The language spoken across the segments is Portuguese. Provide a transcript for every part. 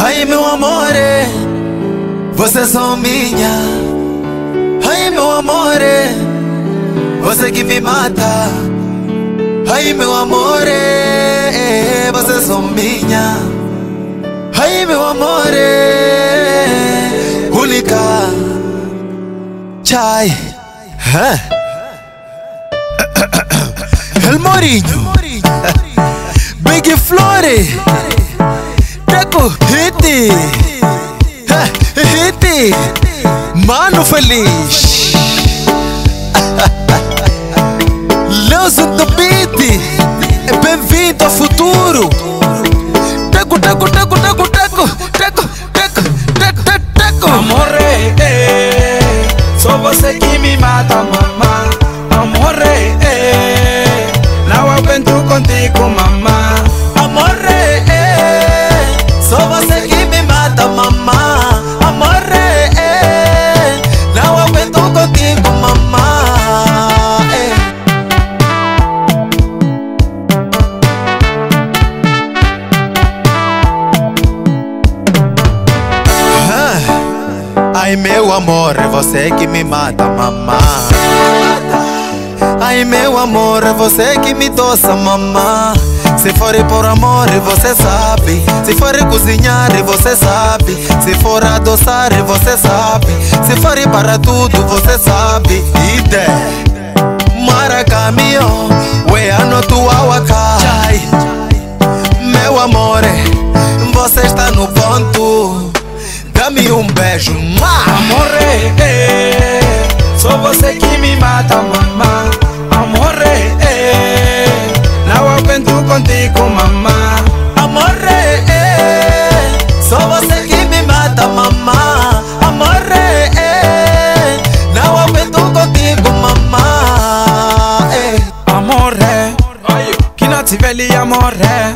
Ai meu amore, você só minha. Ai meu amore, você que me mata. Ai meu amore, você só minha. Ai meu amore, única. Chai. El Morinho. Big Flore. Hit. Mano Feliz. Leuzo do Beat. Bem-vindo ao futuro. Teco, teco, teco, teco, teco. Teco, teco, teco, teco. Amore, eh, só você que me mata, mamá. Ai meu amor, é você que me mata, mamá. Ai meu amor, é você que me doça, mamá. Se for por amor, você sabe. Se for cozinhar, você sabe. Se for adoçar, você sabe. Se for para tudo, você sabe. Ide, Maracamio, Weano tua wacai. Meu amor, você está no ponto. Dá-me um beijo, nimbata mama amore eh, nawa pentru contigo mama amore eh, só você que me mata mama amore eh, nawa pentru contigo mama eh. amore kinativeli amore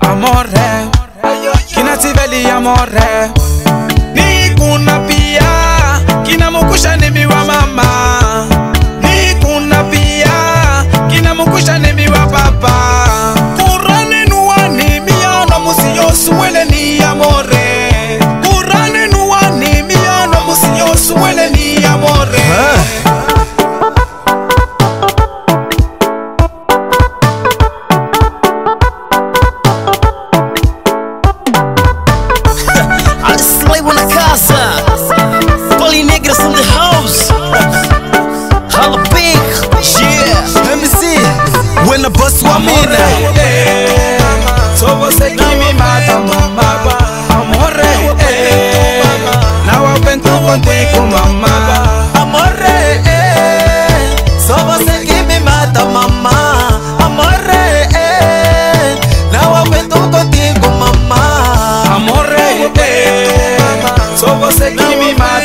amore kinativeli amore. Nikuna buena ni amor. siku mama. Amore eh, sobo sekimimata mama. Amore eh, nawa kwetu kontigo mama. Amore eh, sobo sekimimata